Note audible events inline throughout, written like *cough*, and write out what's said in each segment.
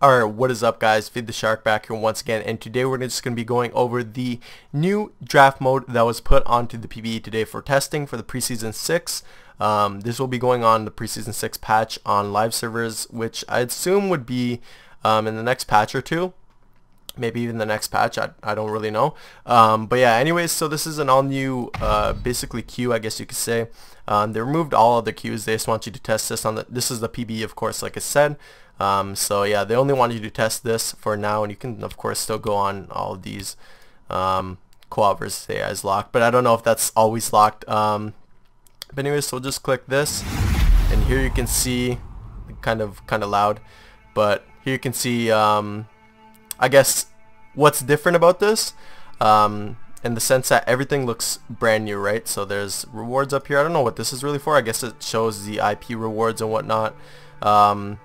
Alright, what is up guys? Feed the Shark back here once again and today we're just going to be going over the new draft mode that was put onto the PBE today for testing for the preseason 6. Um, this will be going on the preseason 6 patch on live servers which I assume would be um, in the next patch or two. Maybe even the next patch, I, I don't really know. Um, but yeah, anyways, so this is an all new uh, basically queue I guess you could say. Um, they removed all of the queues, they just want you to test this on the, this is the PB of course like I said. Um, so yeah, they only want you to test this for now, and you can of course still go on all of these um, co-op versus AI is locked, but I don't know if that's always locked. Um, but anyways, so we'll just click this, and here you can see, kind of kind of loud, but here you can see, um, I guess what's different about this. Um, in the sense that everything looks brand new, right? So there's rewards up here. I don't know what this is really for. I guess it shows the IP rewards and whatnot. Um,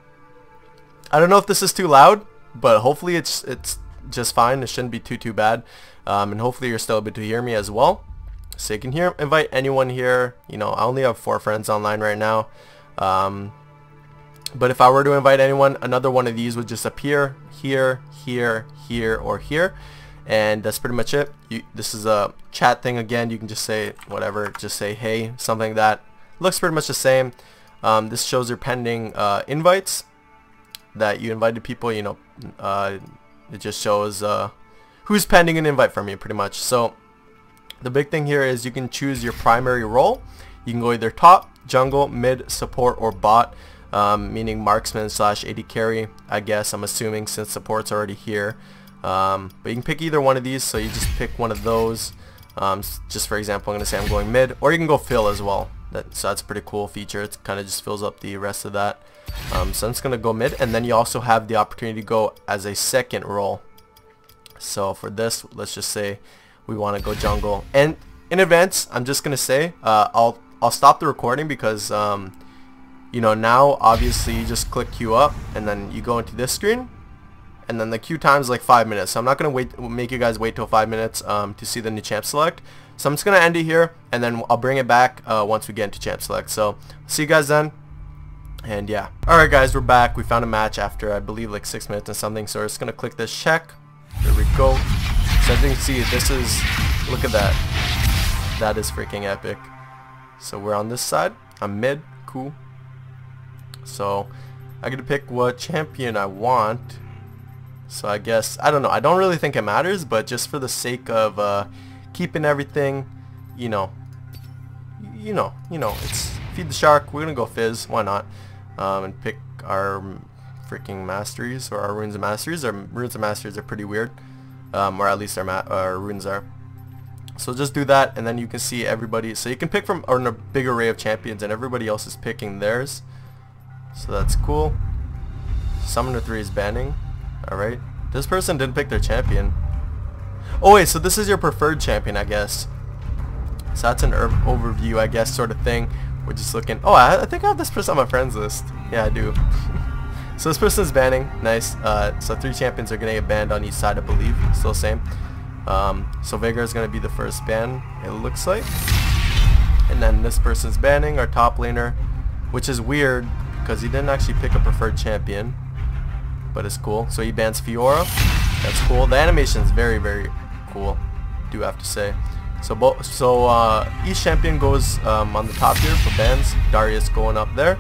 I don't know if this is too loud, but hopefully it's it's just fine. It shouldn't be too too bad. Um, and hopefully you're still able to hear me as well. So you can hear invite anyone here. You know, I only have four friends online right now. Um, but if I were to invite anyone, another one of these would just appear here, here, here, or here. And that's pretty much it. You, this is a chat thing again. You can just say whatever. Just say hey, something that. Looks pretty much the same. Um, this shows your pending uh, invites that you invited people, you know, uh, it just shows uh, who's pending an invite from you pretty much. So the big thing here is you can choose your primary role. You can go either top, jungle, mid, support, or bot, um, meaning marksman slash AD carry, I guess, I'm assuming since support's already here. Um, but you can pick either one of these, so you just pick one of those. Um, just for example, I'm going to say I'm going mid, or you can go fill as well. That, so that's a pretty cool feature. It kind of just fills up the rest of that. Um, so just going to go mid and then you also have the opportunity to go as a second role. So for this, let's just say we want to go jungle. And in advance, I'm just going to say uh, I'll, I'll stop the recording because um, you know now obviously you just click queue up and then you go into this screen and then the queue time is like five minutes so I'm not gonna wait make you guys wait till five minutes um, to see the new champ select so I'm just gonna end it here and then I'll bring it back uh, once we get into champ select so see you guys then and yeah. Alright guys, we're back. We found a match after I believe like 6 minutes and something. So we're just going to click this check. There we go. So as you can see, this is, look at that. That is freaking epic. So we're on this side. I'm mid. Cool. So I get to pick what champion I want. So I guess, I don't know. I don't really think it matters, but just for the sake of uh, keeping everything, you know, you know, you know, it's feed the shark. We're to go Fizz. Why not? um, and pick our freaking masteries or our runes and masteries. Our runes and masteries are pretty weird, um, or at least our, our runes are. So just do that, and then you can see everybody. So you can pick from a big array of champions, and everybody else is picking theirs. So that's cool. Summoner 3 is banning. Alright. This person didn't pick their champion. Oh wait, so this is your preferred champion, I guess. So that's an overview, I guess, sort of thing. We're just looking. Oh, I, I, think I have this person on my friends list. Yeah, I do. *laughs* so this person's banning. Nice. Uh, so three champions are going to get banned on each side, I believe. Still same. Um, so Veigar is going to be the first ban, it looks like. And then this person's banning our top laner, which is weird because he didn't actually pick a preferred champion. But it's cool. So he bans Fiora. That's cool. The animation is very, very cool, do have to say. So so uh, each champion goes um, on the top here for bans. Darius going up there,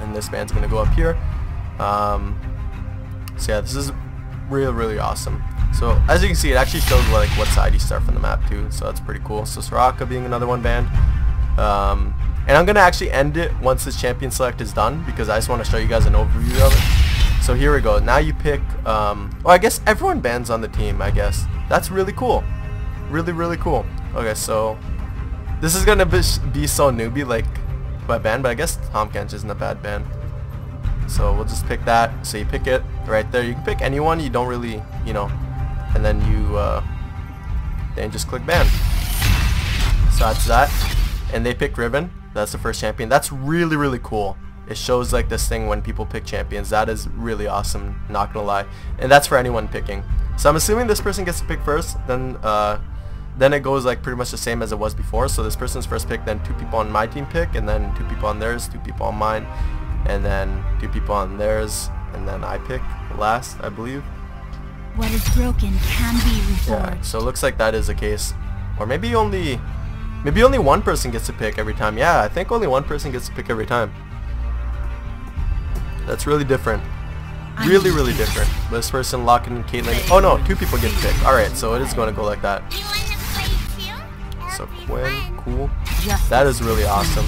and this band's gonna go up here. Um, so yeah, this is really really awesome. So as you can see, it actually shows like what side you start from the map too. So that's pretty cool. So Soraka being another one banned. Um, and I'm gonna actually end it once this champion select is done because I just want to show you guys an overview of it. So here we go. Now you pick. Um, well, I guess everyone bans on the team. I guess that's really cool really, really cool. Okay, so this is gonna be, be so newbie like by ban, but I guess Kench isn't a bad ban. So we'll just pick that. So you pick it right there. You can pick anyone you don't really, you know, and then you uh, then just click ban. So that's that. And they pick Riven. That's the first champion. That's really, really cool. It shows like this thing when people pick champions. That is really awesome, not gonna lie. And that's for anyone picking. So I'm assuming this person gets to pick first, then uh, then it goes like pretty much the same as it was before. So this person's first pick, then two people on my team pick, and then two people on theirs, two people on mine, and then two people on theirs, and then I pick last, I believe. What is broken can be Yeah, so it looks like that is the case. Or maybe only, maybe only one person gets to pick every time. Yeah, I think only one person gets to pick every time. That's really different. Really, really *laughs* different. This person, Locken and Caitlyn. Oh no, two people get to pick. Alright, so it is going to go like that. You wanna play too? So Quinn, cool. That is really awesome.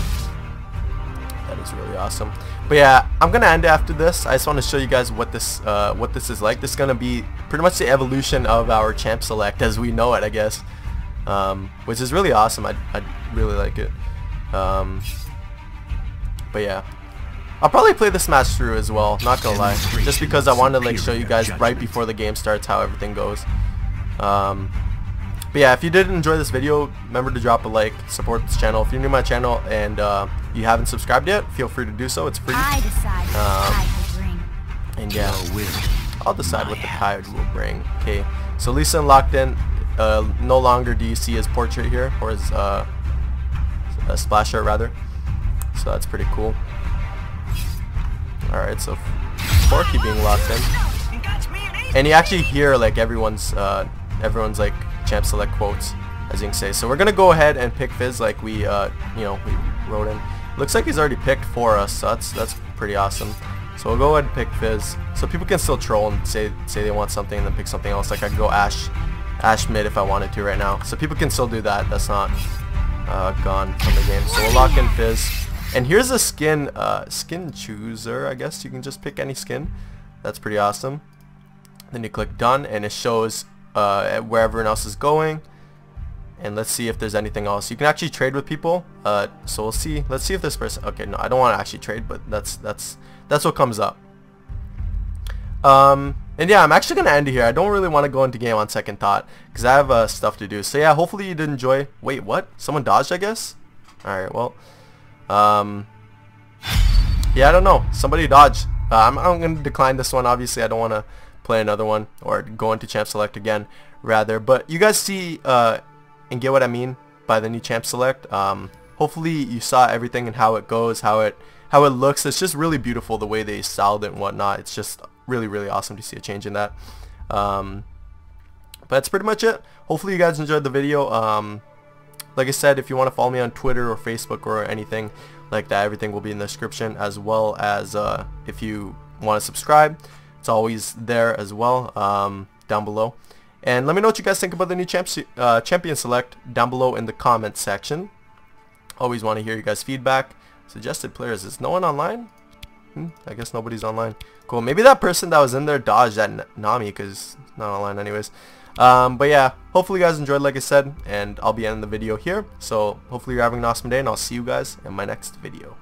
That is really awesome. But yeah, I'm gonna end after this. I just want to show you guys what this uh, what this is like. This is gonna be pretty much the evolution of our champ select as we know it, I guess. Um, which is really awesome. I I really like it. Um, but yeah. I'll probably play this match through as well, not gonna lie. Just because I wanted to like show you guys right before the game starts how everything goes. Um, but yeah, if you did enjoy this video, remember to drop a like, support this channel. If you're new to my channel and uh, you haven't subscribed yet, feel free to do so. It's free. I decide Um, I. And yeah, I'll decide what the tide will bring. Okay, so Lisa and Locked In, uh, no longer do you see his portrait here, or his uh, splash art rather. So that's pretty cool. Alright, so Corki being locked in. And you actually hear like everyone's uh, everyone's like champ select quotes as you can say. So we're gonna go ahead and pick Fizz like we uh, you know we wrote in. Looks like he's already picked for us, so that's that's pretty awesome. So we'll go ahead and pick Fizz. So people can still troll and say say they want something and then pick something else. Like I could go Ashe Ashe mid if I wanted to right now. So people can still do that. That's not uh, gone from the game. So we'll lock in Fizz. And here's a skin uh, skin chooser. I guess you can just pick any skin. That's pretty awesome. Then you click done and it shows uh, where everyone else is going. And let's see if there's anything else. You can actually trade with people. Uh, so we'll see. Let's see if this person. Okay, no, I don't want to actually trade, but that's that's that's what comes up. Um, and yeah, I'm actually gonna end it here. I don't really want to go into game on second thought because I have uh, stuff to do. So yeah, hopefully you did enjoy. Wait, what? Someone dodged, I guess. All right, well, um, yeah, I don't know. Somebody dodged. Uh, I'm, I'm gonna decline this one. Obviously, I don't want to play another one or go into champ select again, rather. But you guys see uh, and get what I mean by the new champ select. Um, hopefully you saw everything and how it goes, how it how it looks. It's just really beautiful the way they styled it and whatnot. It's just really really awesome to see a change in that. Um, but that's pretty much it. Hopefully you guys enjoyed the video. Um, like I said, if you want to follow me on Twitter or Facebook or anything like that, everything will be in the description as well as uh, if you want to subscribe, it's always there as well um, down below. And let me know what you guys think about the new champ uh, champion select down below in the comments section. Always want to hear you guys' feedback. Suggested players. Is no one online? Hmm, I guess nobody's online. Cool. Maybe that person that was in there dodged that Nami because not online anyways. Um, but yeah, hopefully you guys enjoyed like I said, and I'll be ending the video here. So hopefully you're having an awesome day, and I'll see you guys in my next video.